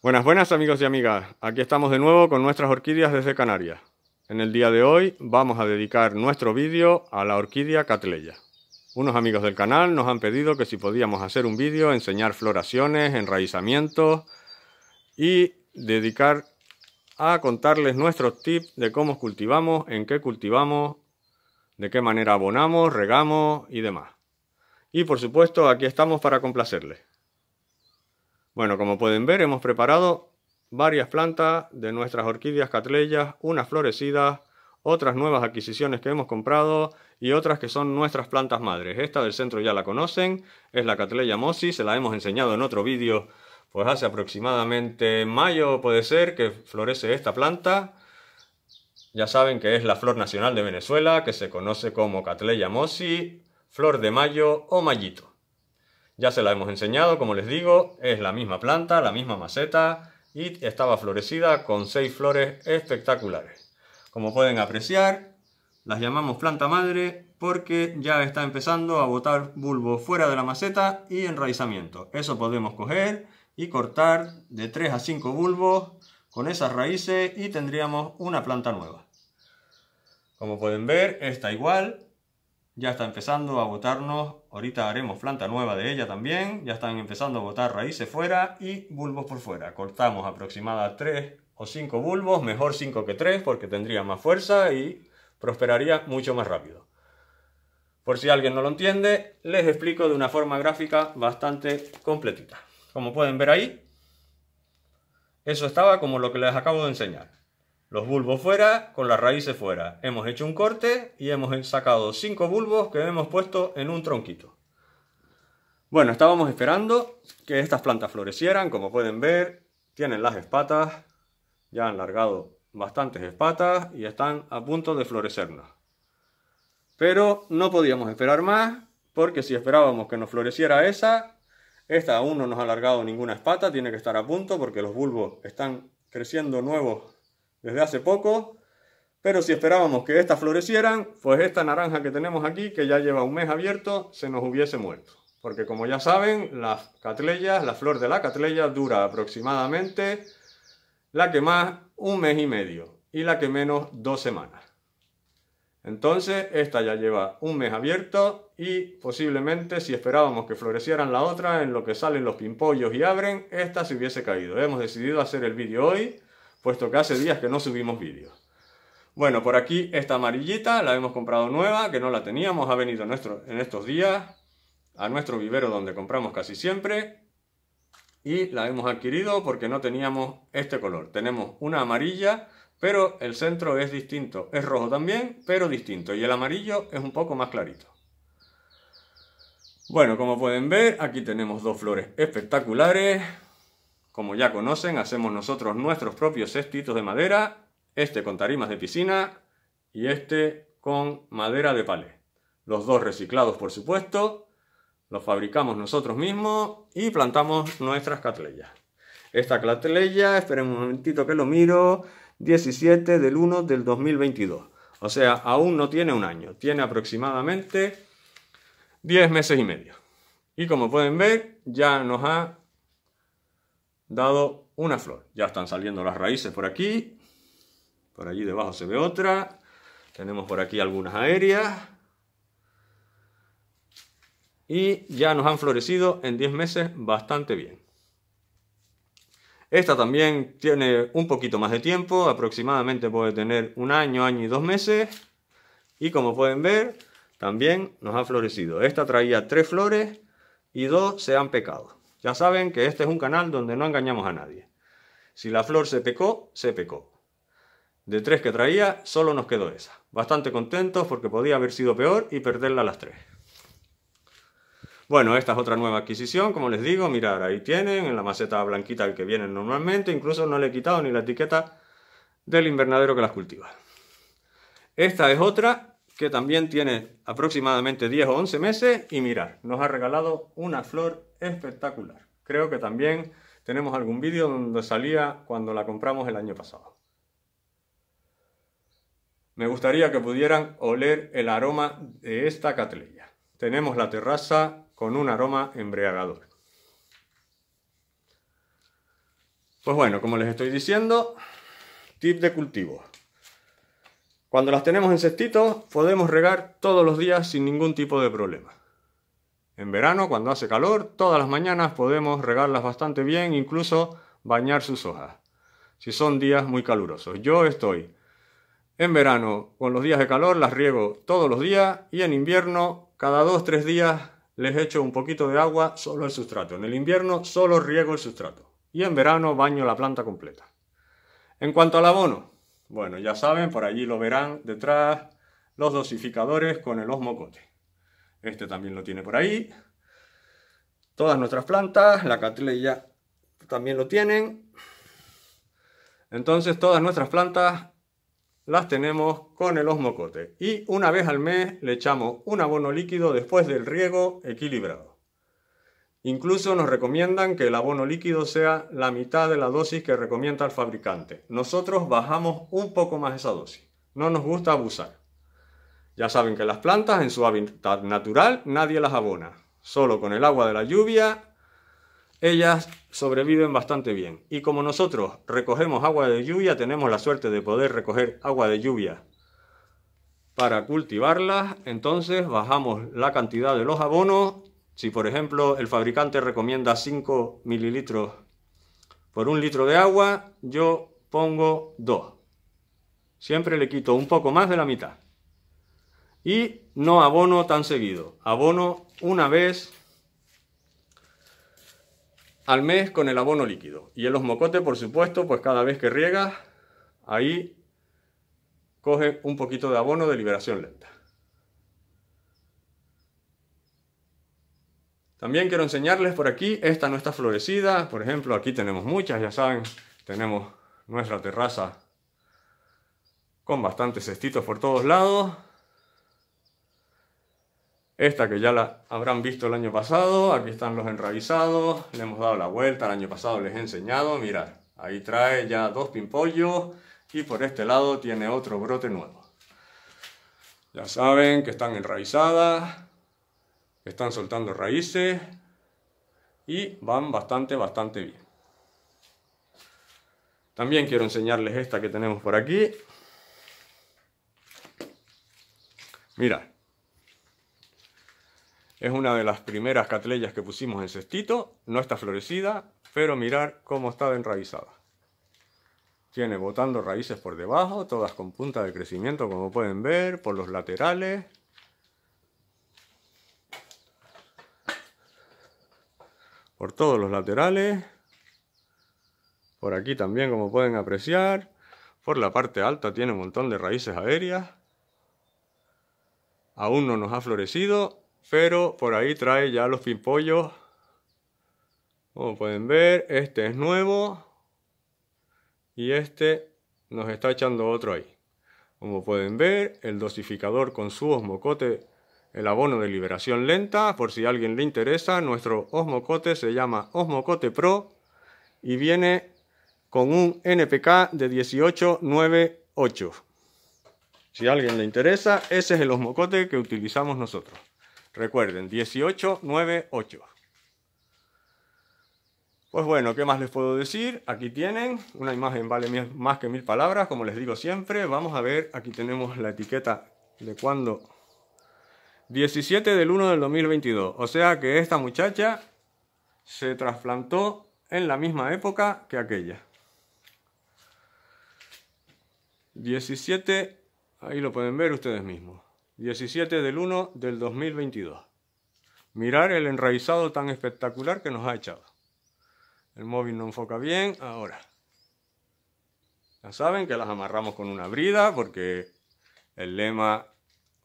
Buenas, buenas amigos y amigas. Aquí estamos de nuevo con nuestras orquídeas desde Canarias. En el día de hoy vamos a dedicar nuestro vídeo a la orquídea Catleya. Unos amigos del canal nos han pedido que si podíamos hacer un vídeo, enseñar floraciones, enraizamientos y dedicar a contarles nuestros tips de cómo cultivamos, en qué cultivamos, de qué manera abonamos, regamos y demás. Y por supuesto aquí estamos para complacerles. Bueno, como pueden ver, hemos preparado varias plantas de nuestras orquídeas catleyas, unas florecidas, otras nuevas adquisiciones que hemos comprado y otras que son nuestras plantas madres. Esta del centro ya la conocen, es la Catleya Mossi, se la hemos enseñado en otro vídeo, pues hace aproximadamente mayo puede ser que florece esta planta. Ya saben que es la flor nacional de Venezuela, que se conoce como Catleya Mossi, flor de mayo o mallito. Ya se la hemos enseñado, como les digo, es la misma planta, la misma maceta y estaba florecida con seis flores espectaculares. Como pueden apreciar, las llamamos planta madre porque ya está empezando a botar bulbos fuera de la maceta y enraizamiento. Eso podemos coger y cortar de 3 a 5 bulbos con esas raíces y tendríamos una planta nueva. Como pueden ver, está igual, ya está empezando a botarnos, ahorita haremos planta nueva de ella también, ya están empezando a botar raíces fuera y bulbos por fuera. Cortamos aproximadamente 3 o 5 bulbos, mejor 5 que 3 porque tendría más fuerza y prosperaría mucho más rápido. Por si alguien no lo entiende, les explico de una forma gráfica bastante completita. Como pueden ver ahí, eso estaba como lo que les acabo de enseñar los bulbos fuera con las raíces fuera. Hemos hecho un corte y hemos sacado cinco bulbos que hemos puesto en un tronquito. Bueno, estábamos esperando que estas plantas florecieran, como pueden ver, tienen las espatas, ya han largado bastantes espatas y están a punto de florecernos. Pero no podíamos esperar más, porque si esperábamos que nos floreciera esa, esta aún no nos ha alargado ninguna espata, tiene que estar a punto porque los bulbos están creciendo nuevos desde hace poco, pero si esperábamos que estas florecieran, pues esta naranja que tenemos aquí, que ya lleva un mes abierto, se nos hubiese muerto. Porque como ya saben, las catleyas, la flor de la catleya dura aproximadamente la que más un mes y medio y la que menos dos semanas. Entonces, esta ya lleva un mes abierto y posiblemente si esperábamos que florecieran la otra, en lo que salen los pimpollos y abren, esta se hubiese caído. Hemos decidido hacer el vídeo hoy puesto que hace días que no subimos vídeos. Bueno, por aquí esta amarillita la hemos comprado nueva, que no la teníamos, ha venido nuestro, en estos días a nuestro vivero donde compramos casi siempre y la hemos adquirido porque no teníamos este color. Tenemos una amarilla, pero el centro es distinto. Es rojo también, pero distinto. Y el amarillo es un poco más clarito. Bueno, como pueden ver, aquí tenemos dos flores espectaculares. Como ya conocen, hacemos nosotros nuestros propios cestitos de madera, este con tarimas de piscina y este con madera de palé. Los dos reciclados, por supuesto, los fabricamos nosotros mismos y plantamos nuestras catleyas. Esta catleya, esperen un momentito que lo miro, 17 del 1 del 2022. O sea, aún no tiene un año, tiene aproximadamente 10 meses y medio. Y como pueden ver, ya nos ha dado una flor. Ya están saliendo las raíces por aquí. Por allí debajo se ve otra. Tenemos por aquí algunas aéreas. Y ya nos han florecido en 10 meses bastante bien. Esta también tiene un poquito más de tiempo, aproximadamente puede tener un año, año y dos meses. Y como pueden ver, también nos ha florecido. Esta traía tres flores y dos se han pecado. Ya saben que este es un canal donde no engañamos a nadie. Si la flor se pecó, se pecó. De tres que traía, solo nos quedó esa. Bastante contentos porque podía haber sido peor y perderla a las tres. Bueno, esta es otra nueva adquisición, como les digo, mirad, ahí tienen, en la maceta blanquita que vienen normalmente, incluso no le he quitado ni la etiqueta del invernadero que las cultiva. Esta es otra que también tiene aproximadamente 10 o 11 meses y mirad, nos ha regalado una flor espectacular. Creo que también tenemos algún vídeo donde salía cuando la compramos el año pasado. Me gustaría que pudieran oler el aroma de esta catleya. Tenemos la terraza con un aroma embriagador. Pues bueno, como les estoy diciendo, tip de cultivo. Cuando las tenemos en cestitos, podemos regar todos los días sin ningún tipo de problema. En verano, cuando hace calor, todas las mañanas podemos regarlas bastante bien, incluso bañar sus hojas, si son días muy calurosos. Yo estoy en verano, con los días de calor, las riego todos los días y en invierno, cada dos, tres días, les echo un poquito de agua solo al sustrato. En el invierno solo riego el sustrato y en verano baño la planta completa. En cuanto al abono, bueno, ya saben, por allí lo verán detrás los dosificadores con el osmocote. Este también lo tiene por ahí. Todas nuestras plantas, la catleya también lo tienen. Entonces todas nuestras plantas las tenemos con el osmocote. Y una vez al mes le echamos un abono líquido después del riego equilibrado. Incluso nos recomiendan que el abono líquido sea la mitad de la dosis que recomienda el fabricante. Nosotros bajamos un poco más esa dosis. No nos gusta abusar. Ya saben que las plantas en su hábitat natural nadie las abona. Solo con el agua de la lluvia ellas sobreviven bastante bien. Y como nosotros recogemos agua de lluvia, tenemos la suerte de poder recoger agua de lluvia para cultivarlas, entonces bajamos la cantidad de los abonos. Si por ejemplo el fabricante recomienda 5 mililitros por un litro de agua, yo pongo 2. Siempre le quito un poco más de la mitad. Y no abono tan seguido. Abono una vez al mes con el abono líquido. Y en los mocotes, por supuesto, pues cada vez que riegas, ahí coge un poquito de abono de liberación lenta. También quiero enseñarles por aquí, esta no está florecida, por ejemplo, aquí tenemos muchas, ya saben, tenemos nuestra terraza con bastantes cestitos por todos lados. Esta que ya la habrán visto el año pasado, aquí están los enraizados, le hemos dado la vuelta, el año pasado les he enseñado, mirad, ahí trae ya dos pimpollos y por este lado tiene otro brote nuevo. Ya saben que están enraizadas, están soltando raíces y van bastante, bastante bien. También quiero enseñarles esta que tenemos por aquí. Mirad. Es una de las primeras catleyas que pusimos en cestito. No está florecida, pero mirar cómo está enraizada. Tiene botando raíces por debajo, todas con punta de crecimiento como pueden ver, por los laterales. Por todos los laterales. Por aquí también como pueden apreciar. Por la parte alta tiene un montón de raíces aéreas. Aún no nos ha florecido, pero por ahí trae ya los pimpollos. Como pueden ver, este es nuevo y este nos está echando otro ahí. Como pueden ver, el dosificador con su osmocote, el abono de liberación lenta, por si a alguien le interesa, nuestro osmocote se llama Osmocote Pro y viene con un NPK de 1898. Si a alguien le interesa, ese es el osmocote que utilizamos nosotros. Recuerden, 1898. Pues bueno, ¿qué más les puedo decir? Aquí tienen, una imagen vale más que mil palabras, como les digo siempre. Vamos a ver, aquí tenemos la etiqueta de cuando... 17 del 1 del 2022. O sea que esta muchacha se trasplantó en la misma época que aquella. 17, ahí lo pueden ver ustedes mismos. 17 del 1 del 2022. Mirar el enraizado tan espectacular que nos ha echado. El móvil no enfoca bien. Ahora. Ya saben que las amarramos con una brida porque el lema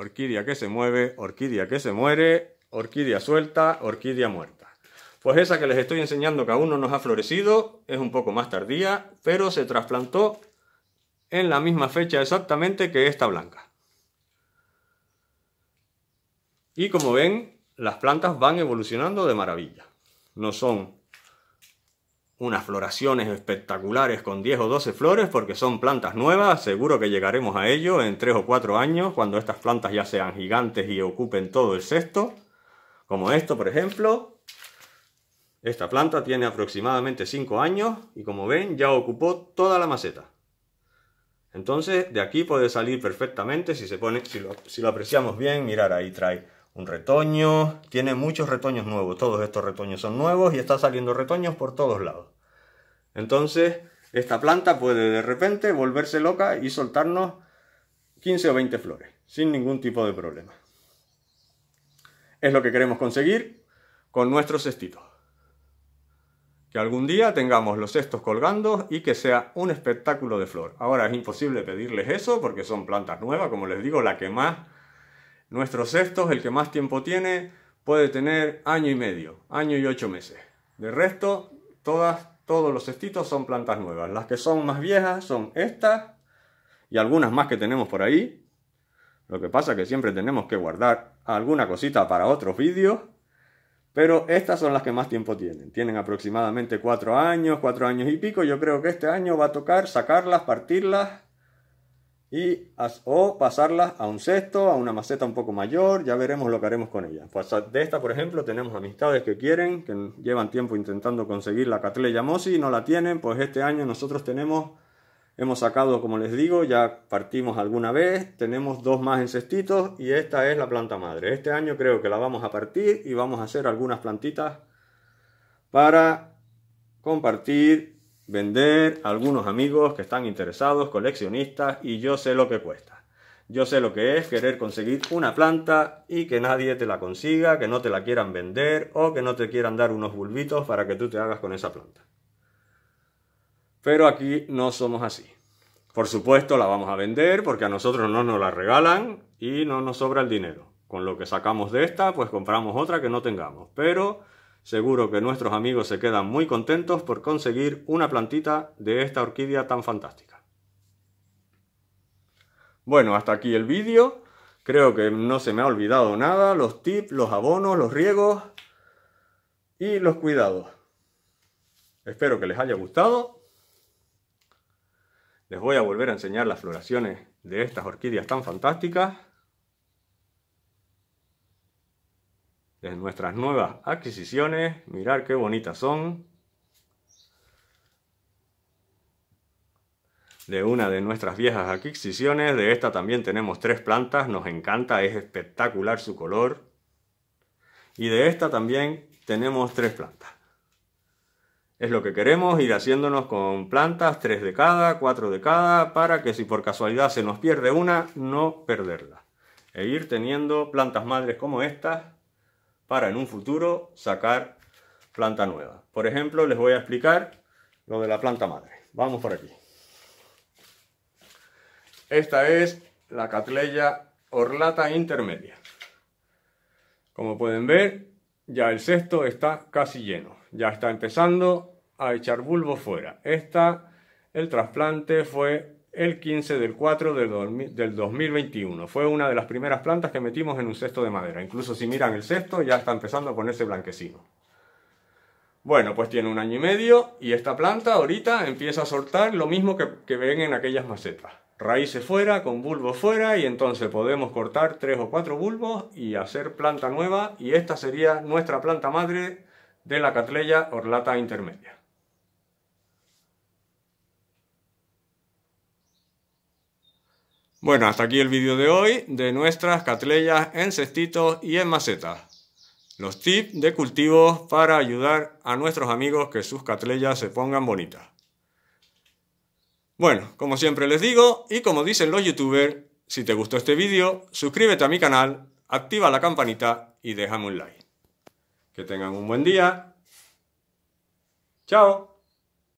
orquídea que se mueve, orquídea que se muere, orquídea suelta, orquídea muerta. Pues esa que les estoy enseñando que aún no nos ha florecido es un poco más tardía, pero se trasplantó en la misma fecha exactamente que esta blanca. Y como ven, las plantas van evolucionando de maravilla. No son unas floraciones espectaculares con 10 o 12 flores porque son plantas nuevas, seguro que llegaremos a ello en 3 o 4 años cuando estas plantas ya sean gigantes y ocupen todo el cesto, como esto por ejemplo. Esta planta tiene aproximadamente 5 años y como ven ya ocupó toda la maceta. Entonces de aquí puede salir perfectamente si se pone, lo, si lo apreciamos bien, mirar ahí trae un retoño, tiene muchos retoños nuevos, todos estos retoños son nuevos y está saliendo retoños por todos lados. Entonces esta planta puede de repente volverse loca y soltarnos 15 o 20 flores, sin ningún tipo de problema. Es lo que queremos conseguir con nuestros cestitos. Que algún día tengamos los cestos colgando y que sea un espectáculo de flor. Ahora es imposible pedirles eso porque son plantas nuevas, como les digo, la que más, nuestros cestos, el que más tiempo tiene, puede tener año y medio, año y ocho meses. De resto, todas, todos los cestitos son plantas nuevas. Las que son más viejas son estas y algunas más que tenemos por ahí. Lo que pasa es que siempre tenemos que guardar alguna cosita para otros vídeos. Pero estas son las que más tiempo tienen. Tienen aproximadamente cuatro años, cuatro años y pico. Yo creo que este año va a tocar sacarlas, partirlas y o pasarlas a un cesto, a una maceta un poco mayor. Ya veremos lo que haremos con ellas. De esta, por ejemplo, tenemos amistades que quieren, que llevan tiempo intentando conseguir la Catleya Mosi y no la tienen. Pues este año nosotros tenemos Hemos sacado, como les digo, ya partimos alguna vez, tenemos dos más en cestitos y esta es la planta madre. Este año creo que la vamos a partir y vamos a hacer algunas plantitas para compartir, vender a algunos amigos que están interesados, coleccionistas y yo sé lo que cuesta. Yo sé lo que es querer conseguir una planta y que nadie te la consiga, que no te la quieran vender o que no te quieran dar unos bulbitos para que tú te hagas con esa planta. Pero aquí no somos así. Por supuesto la vamos a vender porque a nosotros no nos la regalan y no nos sobra el dinero. Con lo que sacamos de esta, pues compramos otra que no tengamos. Pero seguro que nuestros amigos se quedan muy contentos por conseguir una plantita de esta orquídea tan fantástica. Bueno, hasta aquí el vídeo. Creo que no se me ha olvidado nada. Los tips, los abonos, los riegos y los cuidados. Espero que les haya gustado les voy a volver a enseñar las floraciones de estas orquídeas tan fantásticas. De nuestras nuevas adquisiciones. Mirar qué bonitas son. De una de nuestras viejas adquisiciones. De esta también tenemos tres plantas. Nos encanta, es espectacular su color. Y de esta también tenemos tres plantas. Es lo que queremos, ir haciéndonos con plantas, tres de cada, cuatro de cada, para que si por casualidad se nos pierde una, no perderla. E ir teniendo plantas madres como estas para en un futuro sacar planta nueva. Por ejemplo, les voy a explicar lo de la planta madre. Vamos por aquí. Esta es la Catleya orlata intermedia. Como pueden ver, ya el cesto está casi lleno. Ya está empezando a echar bulbo fuera. Esta, el trasplante fue el 15 del 4 del, 2021. Fue una de las primeras plantas que metimos en un cesto de madera. Incluso si miran el cesto ya está empezando a ponerse blanquecino. Bueno, pues tiene un año y medio y esta planta ahorita empieza a soltar lo mismo que, que ven en aquellas macetas. Raíces fuera, con bulbos fuera y entonces podemos cortar tres o cuatro bulbos y hacer planta nueva y esta sería nuestra planta madre de la Catleya orlata intermedia. Bueno, hasta aquí el vídeo de hoy de nuestras catleyas en cestitos y en macetas. Los tips de cultivo para ayudar a nuestros amigos que sus catleyas se pongan bonitas. Bueno, como siempre les digo, y como dicen los youtubers, si te gustó este vídeo, suscríbete a mi canal, activa la campanita y déjame un like. Que tengan un buen día. Chao.